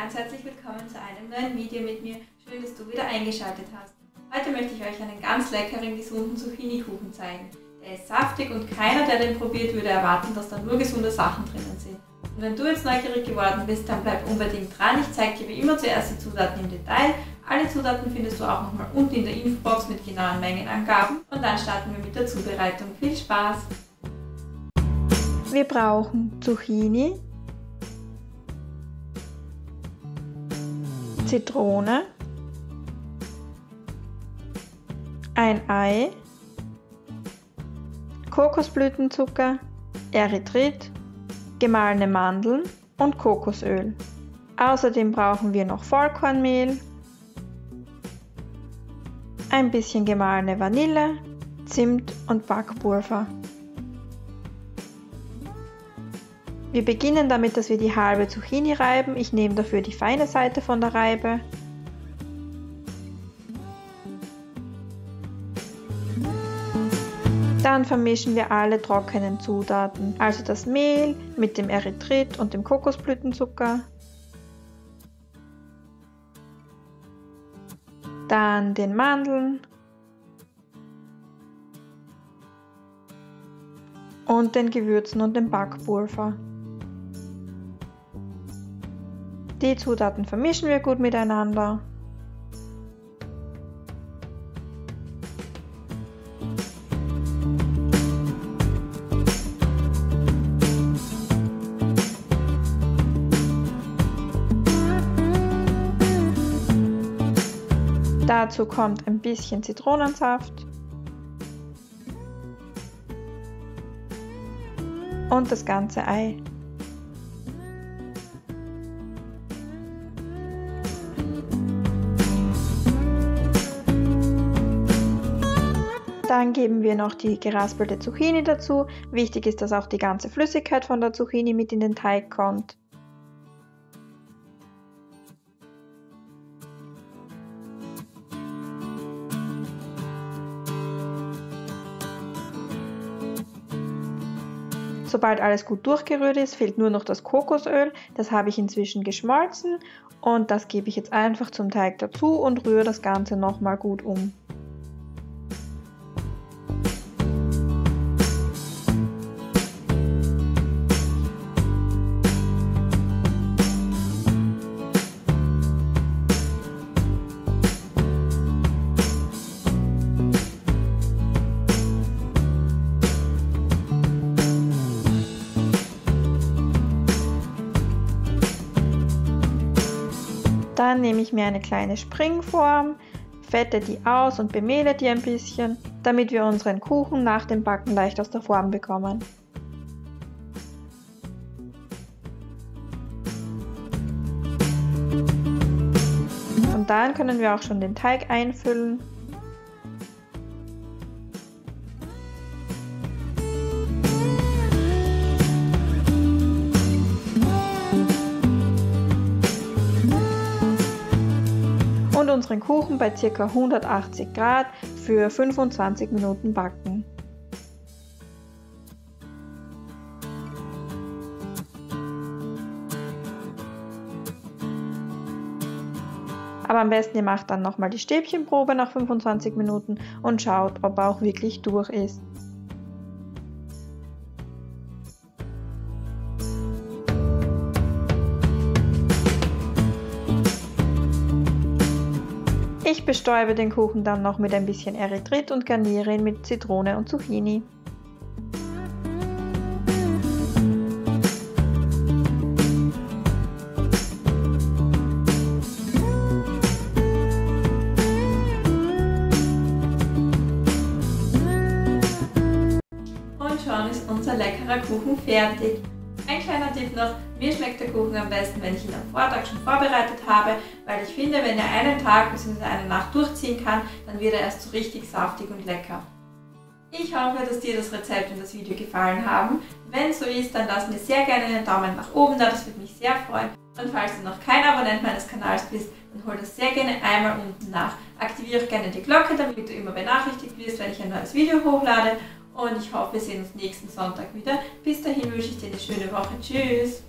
ganz herzlich willkommen zu einem neuen Video mit mir. Schön, dass du wieder eingeschaltet hast. Heute möchte ich euch einen ganz leckeren, gesunden Zucchini-Kuchen zeigen. Der ist saftig und keiner, der den probiert, würde erwarten, dass da nur gesunde Sachen drinnen sind. Und wenn du jetzt neugierig geworden bist, dann bleib unbedingt dran. Ich zeige dir wie immer zuerst die Zutaten im Detail. Alle Zutaten findest du auch nochmal unten in der Infobox mit genauen Mengenangaben. Und dann starten wir mit der Zubereitung. Viel Spaß! Wir brauchen Zucchini, Zitrone, ein Ei, Kokosblütenzucker, Erythrit, gemahlene Mandeln und Kokosöl. Außerdem brauchen wir noch Vollkornmehl, ein bisschen gemahlene Vanille, Zimt und Backpulver. Wir beginnen damit, dass wir die halbe Zucchini reiben. Ich nehme dafür die feine Seite von der Reibe. Dann vermischen wir alle trockenen Zutaten, also das Mehl mit dem Erythrit und dem Kokosblütenzucker. Dann den Mandeln und den Gewürzen und dem Backpulver. Die Zutaten vermischen wir gut miteinander. Dazu kommt ein bisschen Zitronensaft und das ganze Ei. Dann geben wir noch die geraspelte Zucchini dazu. Wichtig ist, dass auch die ganze Flüssigkeit von der Zucchini mit in den Teig kommt. Sobald alles gut durchgerührt ist, fehlt nur noch das Kokosöl. Das habe ich inzwischen geschmolzen und das gebe ich jetzt einfach zum Teig dazu und rühre das Ganze nochmal gut um. Dann nehme ich mir eine kleine Springform, fette die aus und bemehle die ein bisschen, damit wir unseren Kuchen nach dem Backen leicht aus der Form bekommen. Und dann können wir auch schon den Teig einfüllen und unseren Kuchen bei ca. 180 Grad für 25 Minuten backen. Aber am besten ihr macht dann nochmal die Stäbchenprobe nach 25 Minuten und schaut, ob er auch wirklich durch ist. Ich bestäube den Kuchen dann noch mit ein bisschen Erythrit und garniere ihn mit Zitrone und Zucchini. Und schon ist unser leckerer Kuchen fertig. Ein kleiner Tipp noch, mir schmeckt der Kuchen am besten, wenn ich ihn am Vortag schon vorbereitet habe, weil ich finde, wenn er einen Tag bzw. eine Nacht durchziehen kann, dann wird er erst so richtig saftig und lecker. Ich hoffe, dass dir das Rezept und das Video gefallen haben. Wenn so ist, dann lass mir sehr gerne einen Daumen nach oben da, das würde mich sehr freuen. Und falls du noch kein Abonnent meines Kanals bist, dann hol das sehr gerne einmal unten nach. Aktiviere gerne die Glocke, damit du immer benachrichtigt wirst, wenn ich ein neues Video hochlade und ich hoffe, wir sehen uns nächsten Sonntag wieder. Bis dahin wünsche ich dir eine schöne Woche. Tschüss!